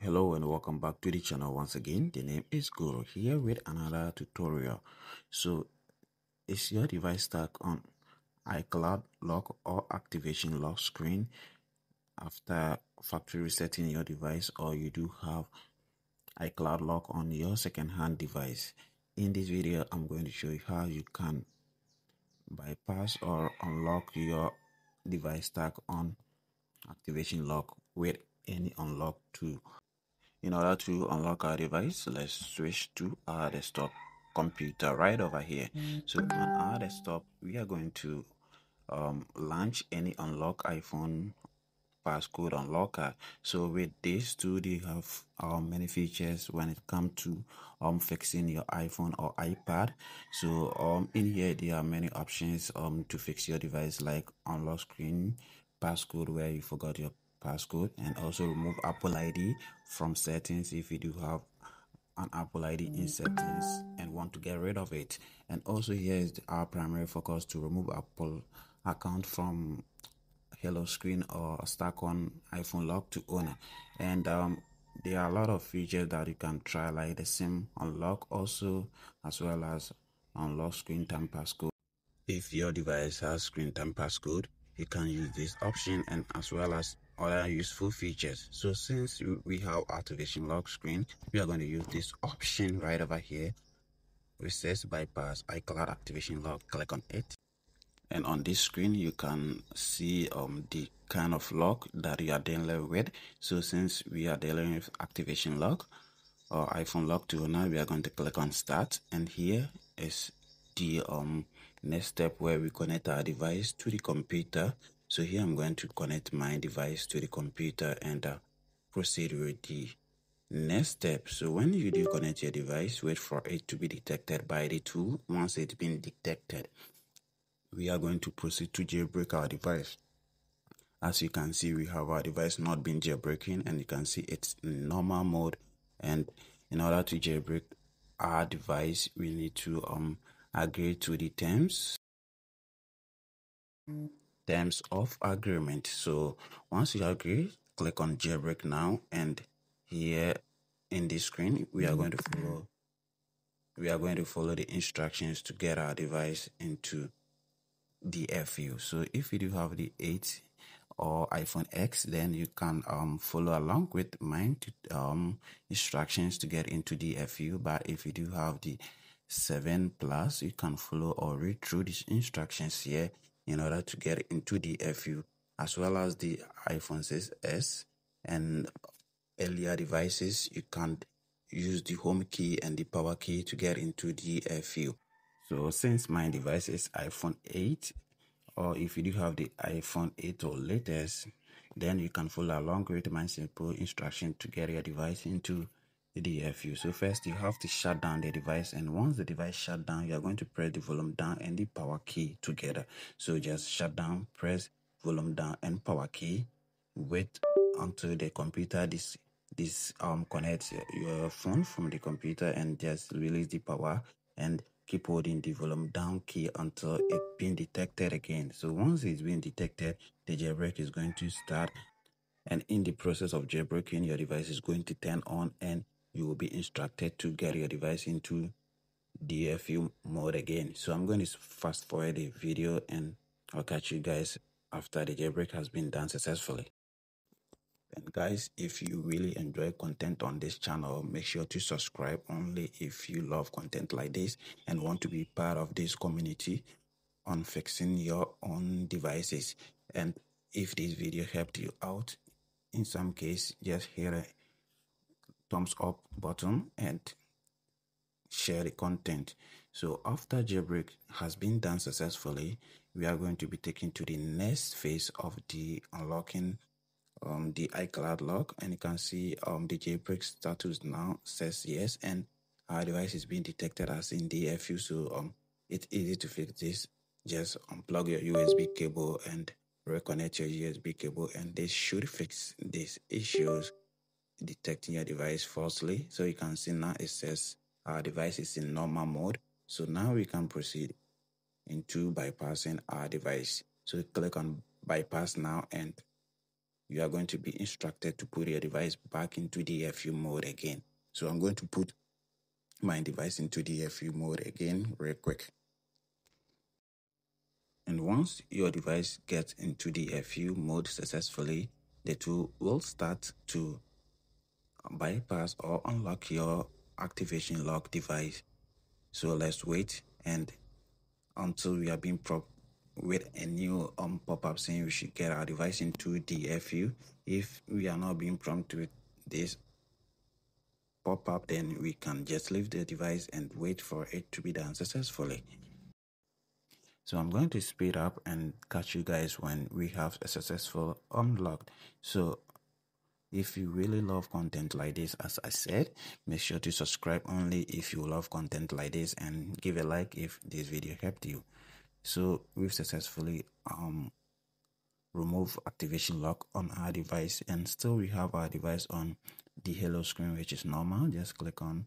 Hello and welcome back to the channel once again. The name is Guru here with another tutorial. So is your device stuck on iCloud lock or activation lock screen after factory resetting your device or you do have iCloud lock on your second-hand device. In this video, I'm going to show you how you can bypass or unlock your device stuck on activation lock with any unlock tool. In order to unlock our device, let's switch to our desktop computer right over here. So on our desktop, we are going to um, launch any unlock iPhone passcode unlocker. So with this tool, they have um, many features when it comes to um fixing your iPhone or iPad. So um in here there are many options um to fix your device like unlock screen passcode where you forgot your passcode and also remove Apple ID from settings if you do have an Apple ID in settings and want to get rid of it. And also here is our primary focus to remove Apple account from hello screen or stack on iPhone lock to owner. And um, there are a lot of features that you can try like the SIM unlock also as well as unlock screen time passcode. If your device has screen time passcode, you can use this option and as well as other useful features. So since we have activation lock screen, we are going to use this option right over here which says bypass iCloud activation lock. Click on it. And on this screen, you can see um, the kind of lock that you are dealing with. So since we are dealing with activation lock or iPhone lock tool now, we are going to click on start. And here is the um, next step where we connect our device to the computer so here I'm going to connect my device to the computer and uh, proceed with the next step. So when you do connect your device, wait for it to be detected by the tool. Once it's been detected, we are going to proceed to jailbreak our device. As you can see, we have our device not been jailbreaking and you can see it's in normal mode. And in order to jailbreak our device, we need to um agree to the terms terms of agreement. So once you agree, click on jailbreak now and here in this screen we are going to follow we are going to follow the instructions to get our device into the FU. So if you do have the 8 or iPhone X, then you can um, follow along with mine to, um, instructions to get into the FU. But if you do have the 7 Plus, you can follow or read through these instructions here in order to get into the FU as well as the iPhone 6s and earlier devices you can't use the home key and the power key to get into the FU. So since my device is iPhone 8 or if you do have the iPhone 8 or latest then you can follow along with my simple instruction to get your device into DFU. So first you have to shut down the device and once the device shut down, you are going to press the volume down and the power key together. So just shut down, press volume down and power key. Wait until the computer this this um connects your phone from the computer and just release the power and keep holding the volume down key until it being detected again. So once it's been detected, the jailbreak is going to start and in the process of jailbreaking your device is going to turn on and you will be instructed to get your device into DFU mode again. So I'm going to fast forward the video and I'll catch you guys after the jailbreak has been done successfully. And guys, if you really enjoy content on this channel, make sure to subscribe only if you love content like this and want to be part of this community on fixing your own devices. And if this video helped you out, in some case, just hit thumbs up button and share the content. So after jailbreak has been done successfully, we are going to be taken to the next phase of the unlocking um, the iCloud lock. And you can see um, the jailbreak status now says yes and our device is being detected as in DFU so um, it's easy to fix this. Just unplug your USB cable and reconnect your USB cable and this should fix these issues detecting your device falsely. So you can see now it says our device is in normal mode. So now we can proceed into bypassing our device. So click on bypass now and you are going to be instructed to put your device back into DFU mode again. So I'm going to put my device into DFU mode again real quick. And once your device gets into DFU mode successfully, the tool will start to bypass or unlock your activation lock device. So let's wait and until we are being propped with a new um, pop-up saying we should get our device into DFU. If we are not being prompted with this pop-up, then we can just leave the device and wait for it to be done successfully. So I'm going to speed up and catch you guys when we have a successful unlock. So if you really love content like this, as I said, make sure to subscribe only if you love content like this and give a like if this video helped you. So we've successfully um removed activation lock on our device and still we have our device on the hello screen which is normal just click on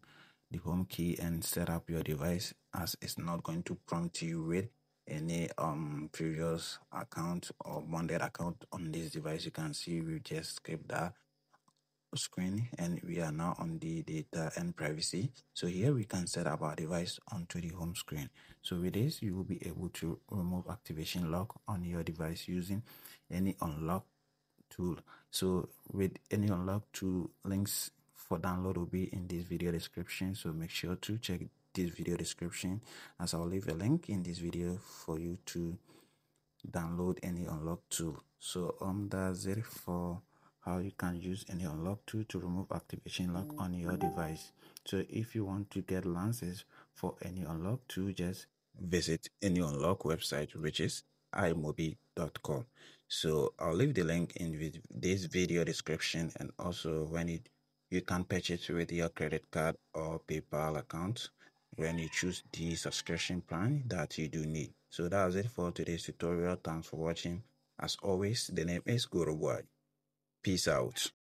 the home key and set up your device as it's not going to prompt you with any um previous account or bonded account on this device you can see we just skipped that screen and we are now on the data and privacy. So here we can set up our device onto the home screen. So with this you will be able to remove activation lock on your device using any unlock tool. So with any unlock tool links for download will be in this video description. So make sure to check this video description. As i'll leave a link in this video for you to download any unlock tool. So um that's it for how you can use any unlock tool to remove activation lock on your device. So if you want to get lances for any unlock tool just visit any unlock website which is imobi.com so i'll leave the link in this video description and also when it you can purchase with your credit card or paypal account when you choose the subscription plan that you do need. So that's it for today's tutorial. Thanks for watching. As always the name is Guru Boy. Peace out.